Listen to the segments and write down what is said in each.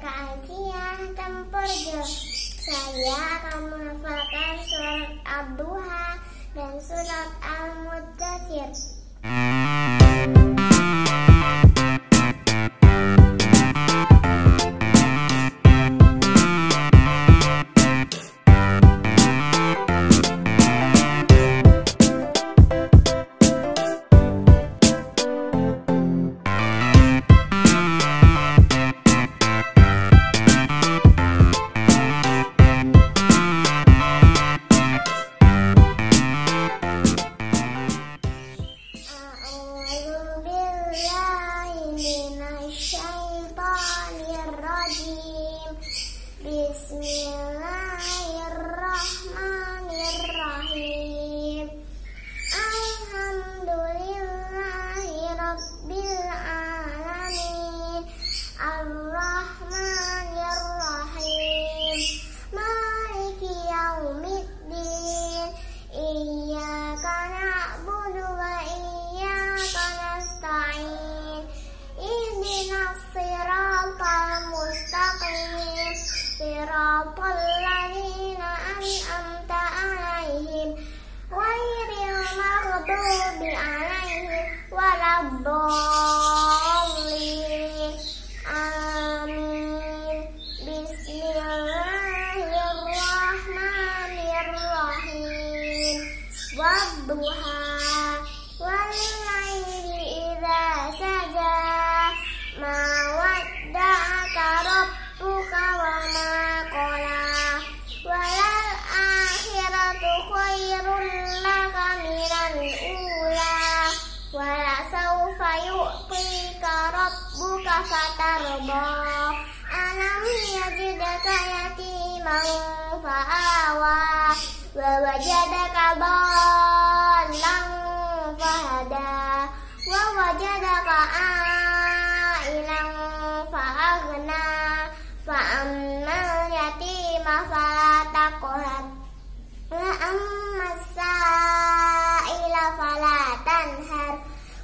Kak Asia campur Jo. Saya akan menghafalkan era pală ولسوف يؤتيك ربك فترضى ألم يجدك يتيما فآوى ووجدك ضالا فهدى ووجدك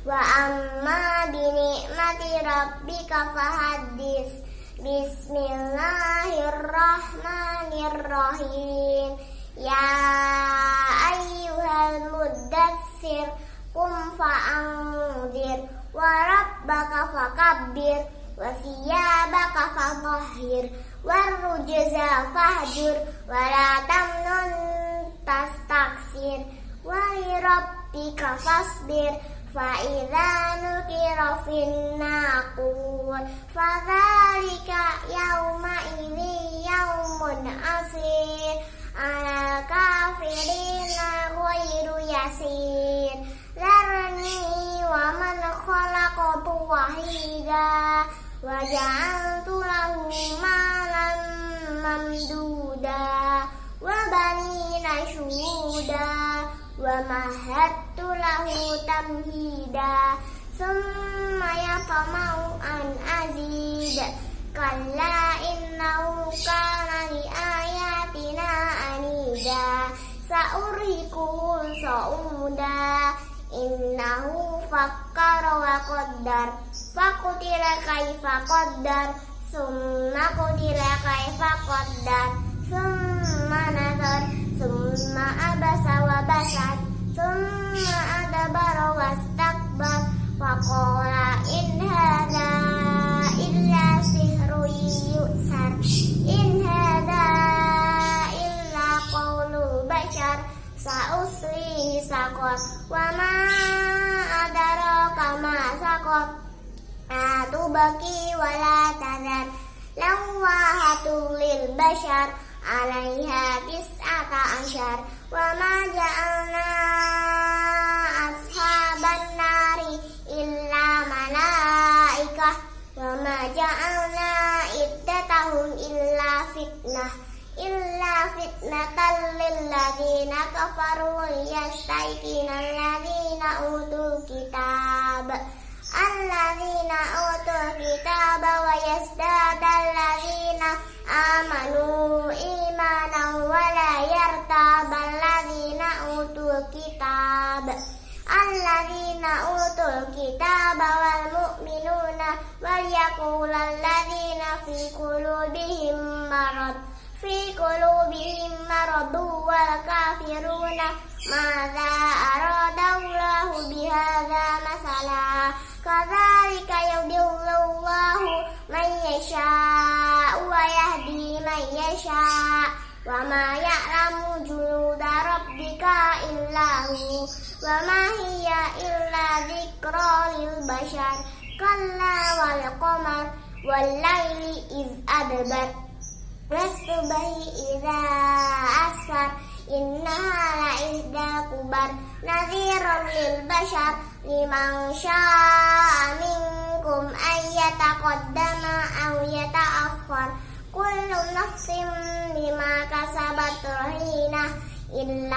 Wa amma binikmati Rabbi rabbika fahadis. Bismillahirrahmanirrahim. Ya ayyuhal muddassir kum fa'anzir. Wa rabbaka fakabbir. Wa siyabaka fatahhir warrujza fahjur. Wa la tamnun tastaghfir. Wa li rabbika fasbir. فإذا نكر في الناقور فذلك يومئذ يوم عسير على الكافرين غير يسير ذرني ومن خلقت وحيدا وجعلت له مالا ممدودا وبنين شهودا ومهدت له تمهيدا ثم يطمع أن أزيد كلا إنه كان لآياتنا عنيدا سأرهقه صعودا إنه فكر وقدر فقتل كيف قدر ثم قتل كيف وبسر ثم أدبر واستكبر فقال إن هذا إلا سحر يؤثر إن هذا إلا قول بشر سأصليه سقر وما أدراك ما سقر لا تبكي ولا تذر لواحة للبشر عليها تسعة عشر وما جعلنا أصحاب النار إلا ملائكة وما جعلنا عدتهم إلا فتنة إلا فتنة للذين كفروا ليستيقن الذين أوتوا الكتاب الذين أوتوا الكتاب ويزداد الكتاب والمؤمنون وليقول الذين في قلوبهم مرض في قلوبهم مرض والكافرون ماذا أراد الله بهذا مثلا؟ كذلك يضل الله من يشاء ويهدي من يشاء وما يعلم جنود ربك إلا هو. Wa ma hiya illa dzikra lil bashar. Kalla wal qamar wal laili iz adbar. Wasubhi idza asfar. Innaha la ihda kubar. Nadhiran lil bashar. Liman syaa minkum ayyataqaddama aw yata'akhkhar. Kullu nafsin bima kasabat illa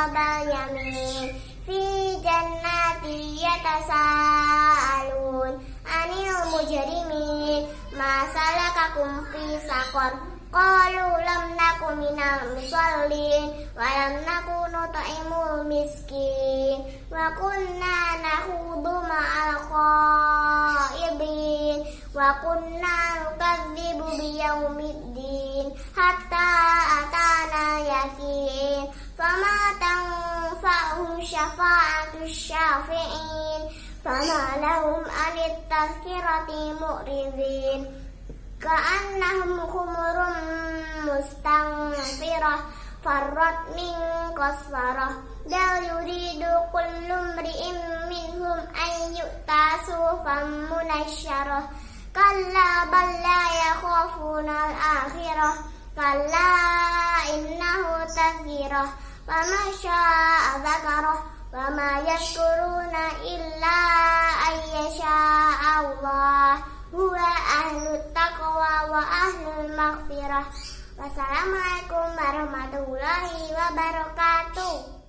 ashabal yamin fi jannati yatasaalun anil mujrimin ma salakakum fi saqar qalu lam naku minal musallin wa lam naku nut'imul miskin wa kunna nahudu ma'al khaidin wa kunna nukadzibu biyaumiddin hatta atana yakin شفاعة الشافعين فما لهم عن التذكرة مؤرضين كأنهم خمر مستنفرة فرت من قصرة. لا يريد كل امرئ منهم أن يؤتى صوفا منشرة. كلا بل لا يخافون الآخرة كلا إنه تذكرة. وما شاء ذكره وما يشكرون إلا أن يشاء الله هو أهل التقوى وأهل المغفرة Wassalamualaikum warahmatullahi wabarakatuh.